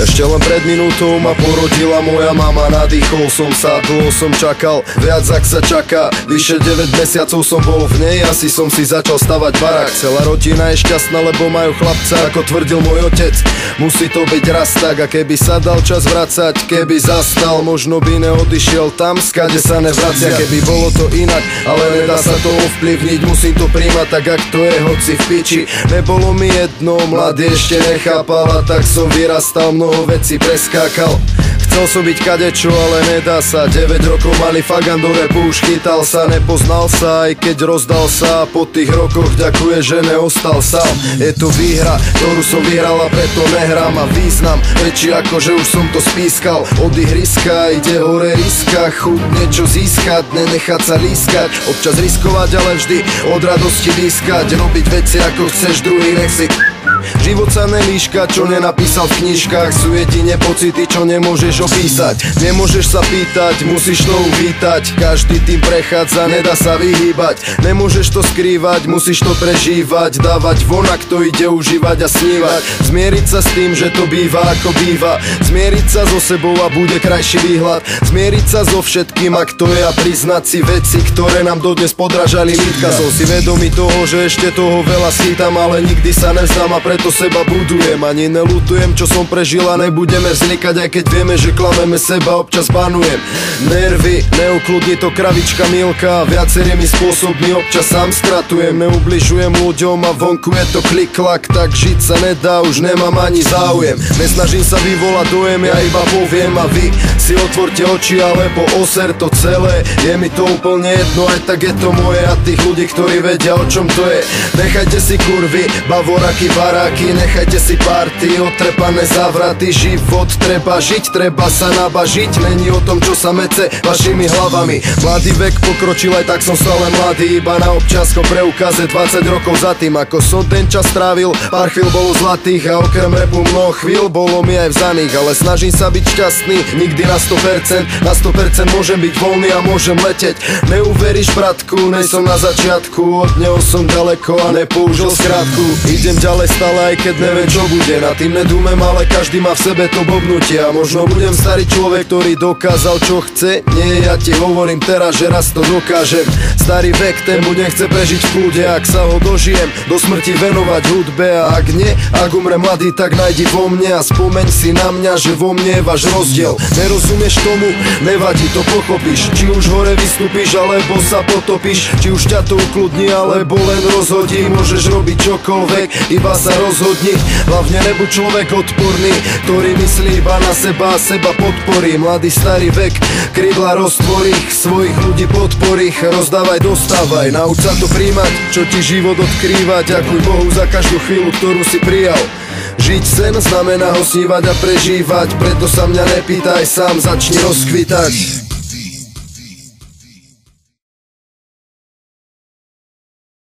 Ešte len pred minútou ma porodila moja mama Nadýchol som sa, dlho som čakal Viac ak sa čaká. Vyše 9 mesiacov som bol v nej Asi som si začal stavať barák. Celá rodina je šťastná, lebo majú chlapca Ako tvrdil môj otec. Musí to byť raz tak A keby sa dal čas vracať Keby zastal, možno by neodišiel tam Skade sa nevracia, keby bolo to inak Ale nedá sa to ovplyvniť Musím to príjmať tak, ak to je, hoci v piči. Nebolo mi jedno, mladý ešte nechápal A tak som vyrastal, mnoho vecí preskákal. Chcel som byť kadečo, ale nedá sa. 9 rokov mali fagan do repu, chytal sa Nepoznal sa, aj keď rozdal sa. Po tých rokoch ďakuje, že neostal sám. Je to výhra, ktorú som vyhral a preto nehrám. A význam väčší ako, že už som to spískal. Od ihriska ide hore riska Chuť niečo získať, nenechať sa lískať. Občas riskovať, ale vždy od radosti dískať Robiť veci ako chceš, druhý nech si Život sa nelíška, čo nenapísal v knižkách. Sú jedine pocity, čo nemôžeš opísať. Nemôžeš sa pýtať, musíš to uvítať. Každý tým prechádza, nedá sa vyhýbať. Nemôžeš to skrývať, musíš to prežívať. Dávať von, ak to ide užívať a snívať. Zmieriť sa s tým, že to býva ako býva. Zmieriť sa so sebou a bude krajší výhľad. Zmieriť sa so všetkým, ak to je a priznať si veci, ktoré nám dodnes podražali. Lítka Som si vedomý toho, že ešte toho veľa schytam Ale nikdy sa nevzdám a preto seba budujem Ani nelutujem, čo som prežil a nebudeme vznikať Aj keď vieme, že klameme seba, občas banujem. Nervy, neukludni to kravička Milka Viacerými spôsobmi občas sám skratujem. Neubližujem ľuďom a vonku je to kliklak Tak žiť sa nedá, už nemám ani záujem. Nesnažím sa vyvolať dojem, ja iba poviem A vy si otvorte oči alebo oser to celé. Je mi to úplne jedno, aj tak je to moje A tých ľudí, ktorí vedia o čom to je. Nechajte si kurvy, bavoraky, bara baráky, nechajte si party Otrepané zavraty, život treba žiť Treba sa nabažiť, není o tom, čo sa mece vašimi hlavami. Mladý vek pokročil, aj tak som stále mladý Iba na občanskom preukaze 20 rokov za tým Ako som ten čas strávil, pár chvíľ bolo zlatých A okrem repu mnoho chvíľ bolo mi aj vzaných Ale snažím sa byť šťastný, nikdy na 100% Na 100% môžem byť voľný a môžem leteť. Neuveríš bratku, nej som na začiatku Od neho som ďaleko a nepoužil skrátku Idem ďalej stále aj keď neviem čo bude. Na tým nedúmem, ale každý má v sebe to bobnutie. A možno budem starý človek, ktorý dokázal čo chce. Nie, ja ti hovorím teraz, že raz to dokážem. Starý vek, ten bude chce prežiť v kľude. Ak sa ho dožijem, do smrti venovať hudbe. A ak nie, ak umre mladý, tak nájdi vo mne A spomeň si na mňa, že vo mne je váš rozdiel. Nerozumieš tomu, nevadí, to pochopíš. Či už hore vystúpiš, alebo sa potopíš. Či už ťa to ukludní, alebo len rozhodí. Môžeš robiť čokoľvek, iba sa rozhodni. Hlavne nebuď človek odporný Ktorý myslí iba na seba a seba podporí. Mladý starý vek, krídla roztvorí Svojich ľudí podporí. Rozdávaj, dostávaj, nauč sa to príjmať Čo ti život odkrýva. Ďakuj Bohu za každú chvíľu, ktorú si prijal. Žiť sen znamená ho snívať a prežívať Preto sa mňa nepýtaj, sám začni rozkvitať